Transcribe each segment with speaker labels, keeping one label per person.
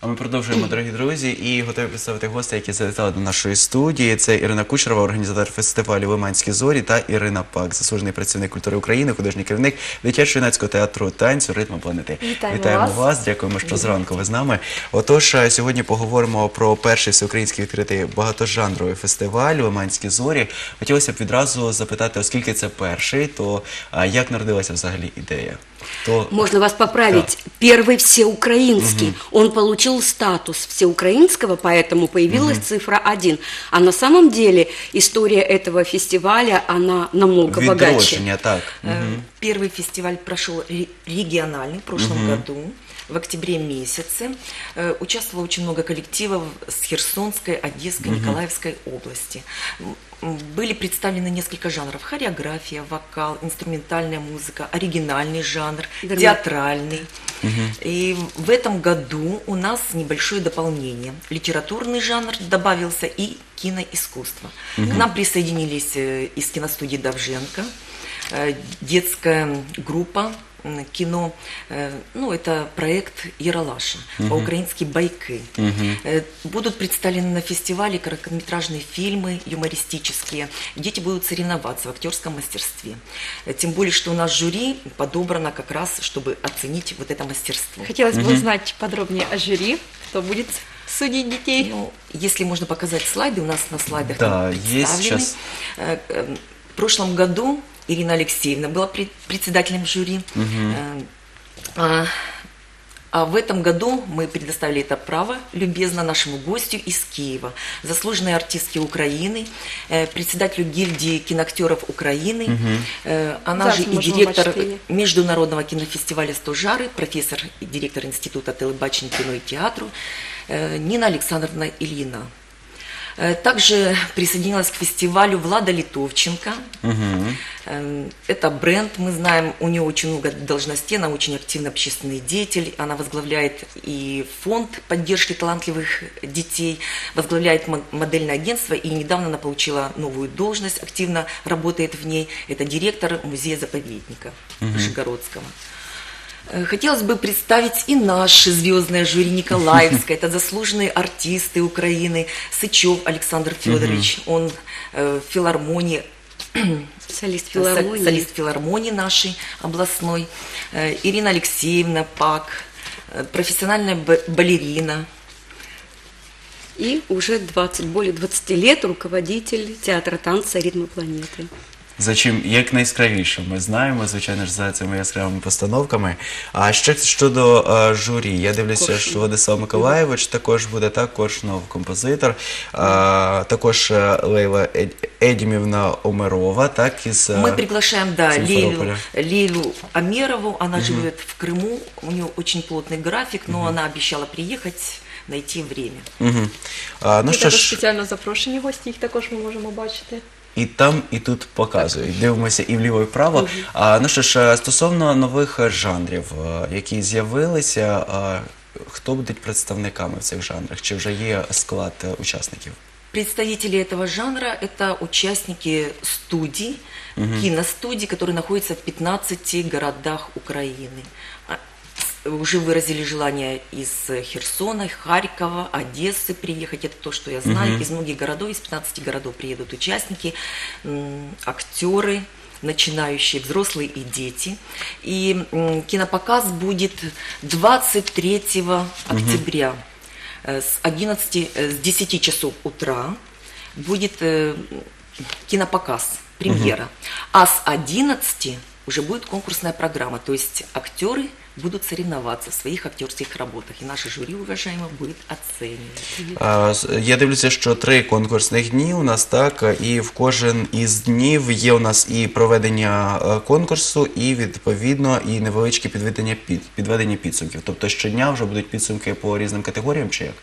Speaker 1: А ми продовжуємо, дорогі друзі, і готові представити гостей, які завітали до нашої студії. Це Ірина Кучерова, організатор фестивалю Лиманські зорі, та Ірина Пак, заслужений працівник культури України, художній керівник дитячо юнацького театру танцю Ритма планети.
Speaker 2: Вітаємо вас.
Speaker 1: вас. Дякуємо, що зранку ви з нами. Отож, е, сьогодні поговоримо про перший всеукраїнський відкритий багатожанровий фестиваль Лиманські зорі. Хотілося б відразу запитати, оскільки це перший, то як народилася взагалі ідея? Хто
Speaker 2: Можно вас поправить? Первый всеукраинский. Он получил статус всеукраинского, поэтому появилась цифра 1. А на самом деле история этого фестиваля, она намного богаче.
Speaker 1: відродження, так.
Speaker 3: Э, Первый фестиваль прошел ре- региональный в прошлом году, в октябре месяце. Э, Участвовало очень много коллективов с Херсонской, Одесской, Николаевской области. Были представлены несколько жанров. Хореография, вокал, инструментальная музыка, оригинальный жанр,
Speaker 2: Драма-
Speaker 3: театральный. И в этом году у нас небольшое дополнение. Литературный жанр добавился и киноискусство. К нам присоединились э, из киностудии Давженко, э, детская группа кино, э, ну, это проект Яралаша, по-украински «Байки». Э, Будут представлены на фестивале короткометражные фильмы юмористические. Дети будут соревноваться в актерском мастерстве. Э, Тем более, что у нас жюри подобрано как раз, чтобы оценить вот это мастерство.
Speaker 4: Хотелось бы узнать подробнее о жюри, кто будет судить детей.
Speaker 3: Ну, если можно показать слайды, у нас на слайдах
Speaker 1: Да, есть
Speaker 3: представлены.
Speaker 1: сейчас.
Speaker 3: В прошлом году Ирина Алексеевна была пред- председателем жюри. Э, а- а в этом году мы предоставили это право любезно нашему гостю из Киева, заслуженной артистке Украины, э, председателю гильдии киноактеров Украины. Э, Она
Speaker 4: Зараз
Speaker 3: же и директор
Speaker 4: її.
Speaker 3: Международного кинофестиваля «Стожары», профессор и директор Института телебачения, кино и театру Нина Александровна Ильина. Э, Также присоединилась к фестивалю Влада Литовченко. Э, Это бренд, мы знаем, у нее очень много должностей, она очень активный общественный деятель, она возглавляет и фонд поддержки талантливых детей, возглавляет мо- модельное агентство, и недавно она получила новую должность, активно работает в ней. Это директор музея-заповедника Нижегородского. Э, Хотелось бы представить и наше звездное жюри Николаевское. Это заслуженные артисты Украины. Сычев Александр Федорович, он э, в филармонии,
Speaker 2: Солист
Speaker 3: сол-
Speaker 2: филармонии.
Speaker 3: солист филармонии нашей областной. Э, Ирина Алексеевна Пак, э, профессиональная балерина.
Speaker 2: И уже 20, более 20 лет руководитель театра танца «Ритмы планеты».
Speaker 1: За чим якнайяскравіше ми знаємо, звичайно ж, за цими яскравими постановками. А ще щодо е, журі, я дивлюся,
Speaker 2: Коршунов.
Speaker 1: що Владислав Миколаєвич також буде так, Коршунов композитор, а, також е, Лейла Ед- Едімівна Омерова, так із е,
Speaker 3: Мы приглашаем, да, Лейлу,
Speaker 1: Симферополя.
Speaker 3: Лейлу Амерову. Она живет в Крыму. У нее очень плотный график, но она обещала приехать, найти время.
Speaker 1: Мгм. А, ну
Speaker 4: Є
Speaker 1: що
Speaker 4: також
Speaker 1: ж,
Speaker 4: спеціально запрошені гості, їх також ми можемо бачити.
Speaker 1: і там, і тут показують. Дивимося і вліво, і вправо. А, ну що ж, е, стосовно нових е, жанрів, е, які з'явилися, е, хто будуть представниками в цих жанрах? Чи вже є склад е, учасників?
Speaker 3: Представители этого жанра – это участники студий, киностудий, которые находятся в 15 городах Украины. Уже выразили желание из Херсона, Харькова, Одессы приехать. Это то, что я знаю. Из многих городов, из 15 городов приедут участники, актеры, начинающие, взрослые и дети. И кинопоказ будет 23 октября э, с 11, э, с 10 часов утра будет э, кинопоказ, премьера. А с 11 уже будет конкурсная программа, то есть актеры будут соревноваться в своих актерских работах, и наше жюри, уважаемое, будет оценивать.
Speaker 1: А, с- Я дивлюся, що три конкурсних дні у нас так, і в кожен із днів є у нас і проведення е, конкурсу, і відповідно і невеличке підведення під підведення підсумків. Тобто щодня вже будуть підсумки по різним категоріям, чи як?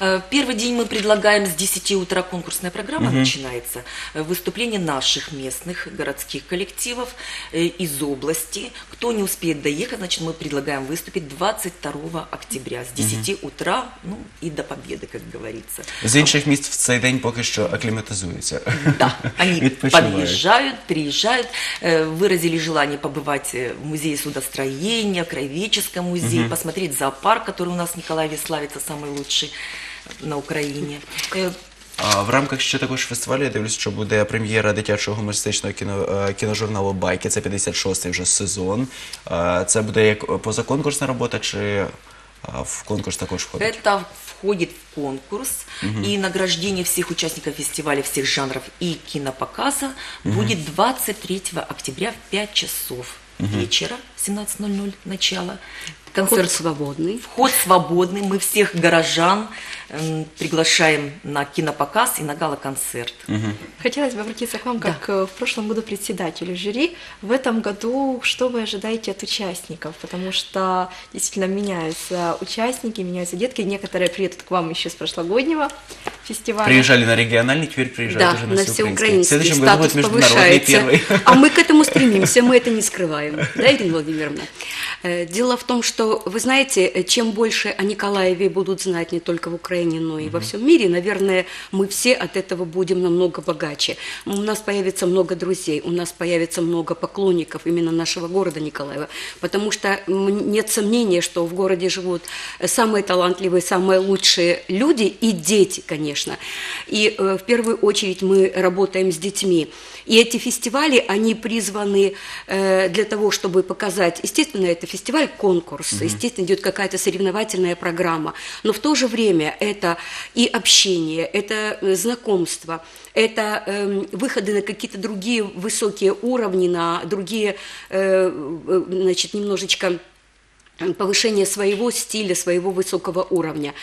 Speaker 3: Э, Первый день мы предлагаем с 10 утра конкурсная программа начинается. Э, Выступление наших местных городских коллективов э, из области. Кто не успеет доехать, значит, мы предлагаем предлагаем выступить 22 октября с 10 утра, ну и до победы, как говорится.
Speaker 1: З інших міст в цей день поки що акліматизуються.
Speaker 3: Да, они
Speaker 1: Відпочивають.
Speaker 3: подъезжают, приезжают, э, выразили желание побывать э, в музее судостроения, в краеведческом музее, посмотреть зоопарк, который у нас в Николаеве славится, самый лучший на Украине.
Speaker 1: В рамках ще також фестивалю я дивлюсь, що буде прем'єра дитячого гумористичного кіно, е, кіножурналу Байки. Це 56-й вже сезон. Е, Це буде як позаконкурсна робота, чи е, в конкурс також входить?
Speaker 3: Это входит в конкурс, и награждение всех участников фестиваля, всех жанров и кинопоказа будет 23 октября в 5 часов вечера, 17.00 начало.
Speaker 2: Концерт свободный.
Speaker 3: Вход свободный, мы всех горожан эм, приглашаем на кинопоказ и на гала-концерт.
Speaker 4: Хотелось бы обратиться к вам как э, в прошлом году председателю жюри. В этом году что вы ожидаете от участников? Потому что действительно меняются участники, меняются детки. Некоторые приедут к вам еще с прошлогоднего фестиваля.
Speaker 1: Приезжали на региональный, теперь приезжают
Speaker 2: Да,
Speaker 1: уже
Speaker 2: на
Speaker 1: на всеукраинский. В следующем году будет международный
Speaker 2: повышается.
Speaker 1: первый.
Speaker 2: А мы к этому стремимся, мы это не скрываем. Да, Ирина Владимировна? Э, Дело в том, что, вы знаете, э, чем больше о Николаеве будут знать не только в Украине, но и во всем мире, наверное, мы все от этого будем намного богаче. У нас появится много друзей, у нас появится много поклонников именно нашего города Николаева, потому что нет сомнения, что в городе живут э, самые талантливые, самые лучшие люди и дети, конечно. И э, в первую очередь мы работаем с детьми. И эти фестивали, они призваны э, для того, чтобы показать, естественно, это фестиваль-конкурс, естественно, идет какая-то соревновательная программа, но в то же время это и общение, это э, знакомство, это эм, выходы на какие-то другие высокие уровни, на другие, э, э, значит, немножечко повышение своего стиля, своего высокого уровня.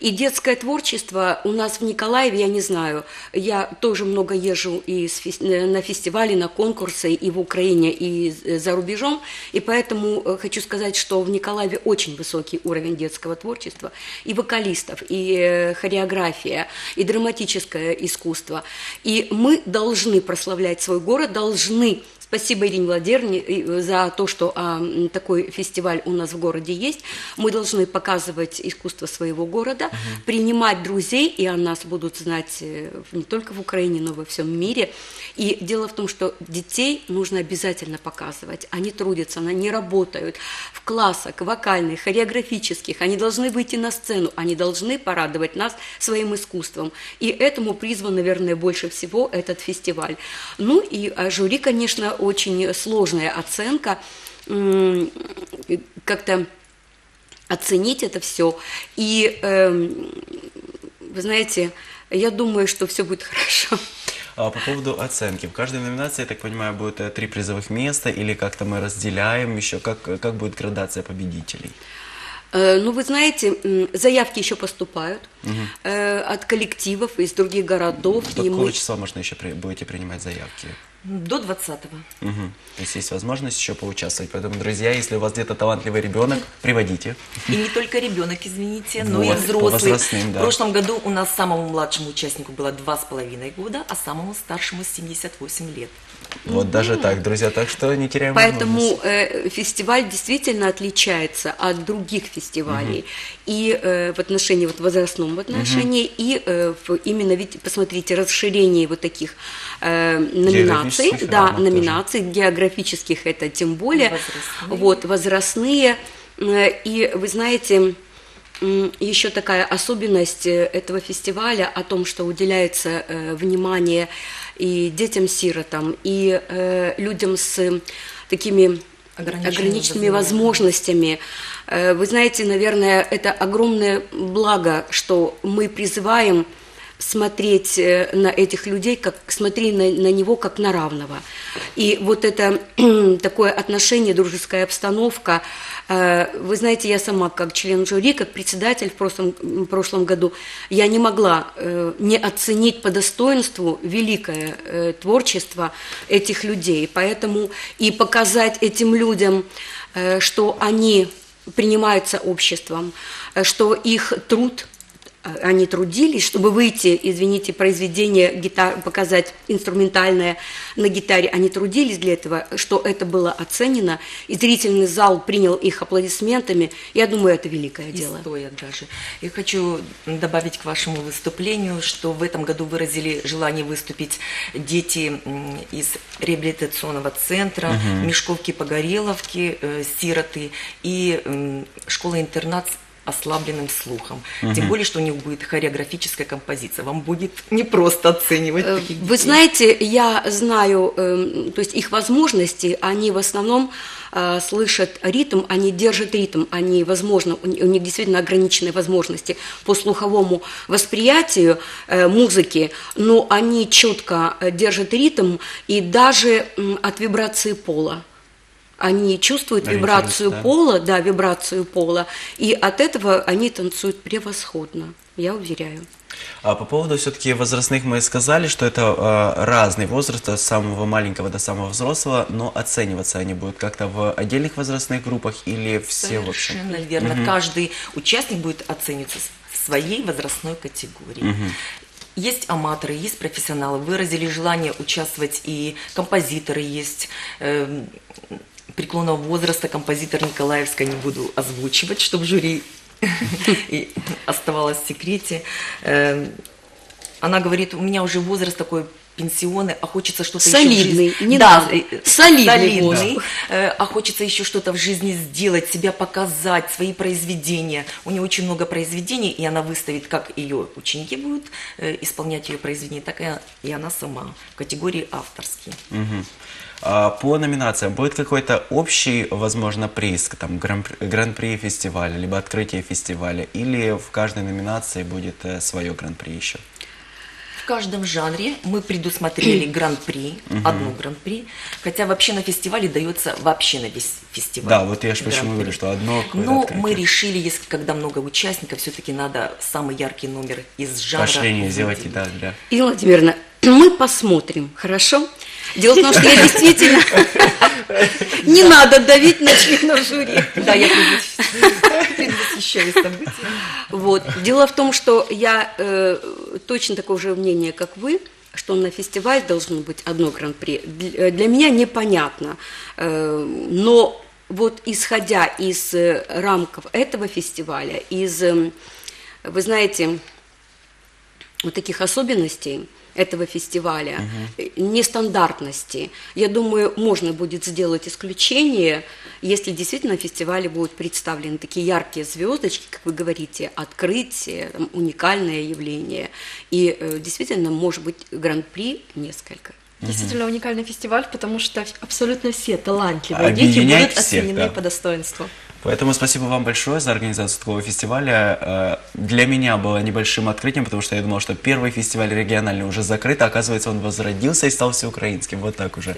Speaker 2: И детское творчество у нас в Николаеве, я не знаю, я тоже много езжу и э, на фестивали, на конкурсы и в Украине, и э, за рубежом, и поэтому э, хочу сказать, что в Николаеве очень высокий уровень детского творчества, и вокалистов, и э, хореография, и драматическое искусство. И мы должны прославлять свой город, должны Спасибо Ирине Владимировне э, за то, что а, такой фестиваль у нас в городе есть. Мы должны показывать искусство своего города, принимать друзей, и о нас будут знать э, не только в Украине, но во всем мире. И дело в том, что детей нужно обязательно показывать. Они трудятся, они работают в классах вокальных, хореографических. Они должны выйти на сцену, они должны порадовать нас своим искусством. И этому призван, наверное, больше всего этот фестиваль. Ну и а, жюри, конечно, очень сложная оценка. Как-то оценить это все. И эм, вы знаете, я думаю, что все будет хорошо.
Speaker 1: А по поводу оценки. В каждой номинации, я так понимаю, будет э, три призовых места, или как-то мы разделяем еще, как, как будет градация победителей?
Speaker 2: Э, Ну, вы знаете, заявки еще поступают э, от коллективов из других городов.
Speaker 1: До
Speaker 2: и
Speaker 1: какого
Speaker 2: мы
Speaker 1: числа можно еще при- будете принимать заявки?
Speaker 3: До 20-го.
Speaker 1: Мгм. То есть есть возможность еще поучаствовать. Поэтому, друзья, если у вас где-то талантливый ребенок, приводите.
Speaker 3: И не только ребенок, извините, но и
Speaker 1: Вот, по
Speaker 3: взрослый.
Speaker 1: да.
Speaker 3: В прошлом году у нас самому младшему участнику было два с половиной года, а самому старшему 78 лет.
Speaker 1: Вот даже так, друзья. Так что не теряем.
Speaker 2: Поэтому э, фестиваль действительно отличается от других фестивалей и э, в отношении вот возрастном отношении и э, в, именно ведь посмотрите расширение вот таких э, номинаций,
Speaker 1: Географических
Speaker 2: да, номинаций географических это тем более
Speaker 3: Возрастные.
Speaker 2: вот возрастные Э, и вы знаете Еще такая особенность э, этого фестиваля о том, что уделяется э, внимание и детям-сиротам, и людям с такими
Speaker 3: Ограниченными
Speaker 2: ограниченными возможностями. Э, Вы знаете, наверное, это огромное благо, что мы призываем смотреть э, на этих людей, как смотри на, на него как на равного. И вот это такое отношение, дружеская обстановка. э, Вы знаете, я сама как член жюри, как председатель в прошлом, в прошлом году, я не могла э, не оценить по достоинству великое творчество этих людей. Поэтому и показать этим людям, что они принимаются обществом, что их труд они трудились, чтобы выйти, извините, произведение гитар, показать инструментальное на гитаре, они трудились для этого, что это было оценено, и зрительный зал принял их аплодисментами. Я думаю, это великое
Speaker 3: И
Speaker 2: дело.
Speaker 3: стоят даже. Я хочу добавить к вашему выступлению, что в этом году выразили желание выступить дети из реабилитационного центра, Мешковки Погореловки, э, сироты и школа-интернат ослабленным слухом. Тем более, что у них будет хореографическая композиция. Вам будет непросто оценивать
Speaker 2: Э,
Speaker 3: таких
Speaker 2: Вы
Speaker 3: детей.
Speaker 2: знаете, я знаю, эм, то есть их возможности, они в основном э, слышат ритм, они держат ритм, они, возможно, у ни- у них действительно ограниченные возможности по слуховому восприятию э, музыки, но они четко держат ритм и даже от вибрации пола. Они чувствуют
Speaker 1: Ориентируются,
Speaker 2: вибрацию
Speaker 1: да.
Speaker 2: пола, да, вибрацию пола, и от этого они танцуют превосходно, я уверяю.
Speaker 1: А по поводу все-таки возрастных мы сказали, что это э, разный возраст, от самого маленького до самого взрослого, но оцениваться они будут как-то в отдельных возрастных группах или все в общем?
Speaker 3: Совершенно верно. Каждый участник будет оцениваться в своей возрастной категории. Есть аматоры, есть профессионалы. Выразили желание участвовать и композиторы есть. эм, преклонного возраста композитор Николаевская не буду озвучивать, чтобы жюри оставалось в секрете. Эм, Она говорит, у меня уже возраст такой пенсионный, а хочется что-то еще в
Speaker 2: Солидный,
Speaker 3: жизни».
Speaker 2: не
Speaker 3: да,
Speaker 2: надо. Солидный
Speaker 3: солидный, э, а хочется еще что-то в жизни сделать, себя показать, свои произведения. У нее очень много произведений, и она выставит, как ее ученики будут э, исполнять ее произведения, так и, она сама в категории авторские.
Speaker 1: Мгм. А по номинациям будет какой-то общий, возможно, приз, там гран- гран-при фестиваля, либо открытие фестиваля, или в каждой номинации будет э, свое гран-при еще?
Speaker 3: В каждом жанре мы предусмотрели гран-при, одну гран-при, хотя вообще на фестивале дается вообще на весь фестиваль.
Speaker 1: Да, вот я ж почему говорю, что одно
Speaker 3: Но
Speaker 1: открытие.
Speaker 3: мы решили, если когда много участников, все-таки надо самый яркий номер из жанра.
Speaker 1: Поощрение сделать,
Speaker 3: выделить.
Speaker 1: да.
Speaker 2: Ирина Владимировна, мы посмотрим, хорошо? Дело в том, что я действительно... Не надо давить на членов жюри.
Speaker 3: Да, я предвосхищаю- события.
Speaker 2: Вот. Дело в том, что я э, точно такого же мнения, как вы, что на фестиваль должно быть одно гран-при. Для, меня непонятно. Э, но вот исходя из э, рамков этого фестиваля, из, э, вы знаете, вот таких особенностей этого фестиваля, э, нестандартности, я думаю, можно будет сделать исключение, если действительно на фестивале будут представлены такие яркие звездочки, как вы говорите, открытие, там, уникальное явление. И э, действительно, может быть, гран-при несколько.
Speaker 4: Действительно уникальный фестиваль, потому что абсолютно все талантливые дети
Speaker 1: Объединяет
Speaker 4: будут
Speaker 1: всех,
Speaker 4: оценены
Speaker 1: да.
Speaker 4: по достоинству.
Speaker 1: Поэтому спасибо вам большое за организацию такого фестиваля. Э, Для меня было небольшим открытием, потому что я думал, что первый фестиваль региональный уже закрыт, а оказывается, он возродился и стал всеукраїнським. Вот так уже.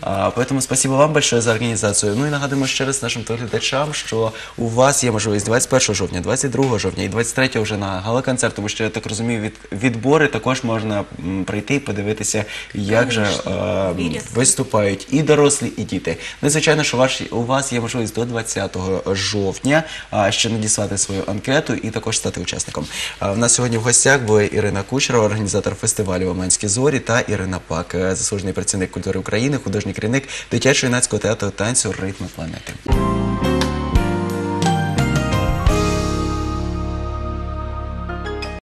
Speaker 1: А, Поэтому спасибо вам большое за організацію. Ну і нагадуємо ще раз нашим телеглядачам, що у вас є можливість 21 жовтня, 22 жовтня і 23 вже на гала-концерт, тому що я так розумію, від відбори також можна м, прийти і подивитися, як же е,
Speaker 3: Білет.
Speaker 1: виступають і дорослі, і діти. Ну і звичайно, що ваш, у вас є можливість до 20 жовтня ще надіслати свою анкету і також стати учасником. В нас сьогодні в гостях були Ірина Кучерова, організатор фестивалю «Оманські зорі» та Ірина Пак, е, заслужений працівник культури України, художній керівник дитячо-юнацького театру танцю «Ритми планети».